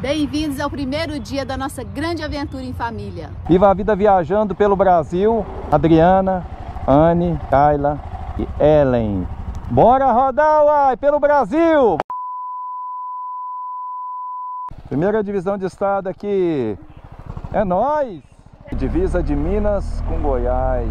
Bem-vindos ao primeiro dia da nossa grande aventura em família. Viva a vida viajando pelo Brasil. Adriana, Anne, Kayla e Ellen. Bora rodar, uai, pelo Brasil! Primeira divisão de estado aqui. É nós. Divisa de Minas com Goiás.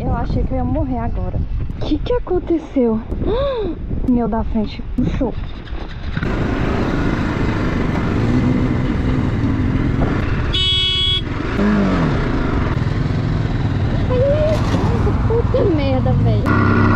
Eu achei que eu ia morrer agora. O que que aconteceu? Meu da frente puxou. Puta merda, velho.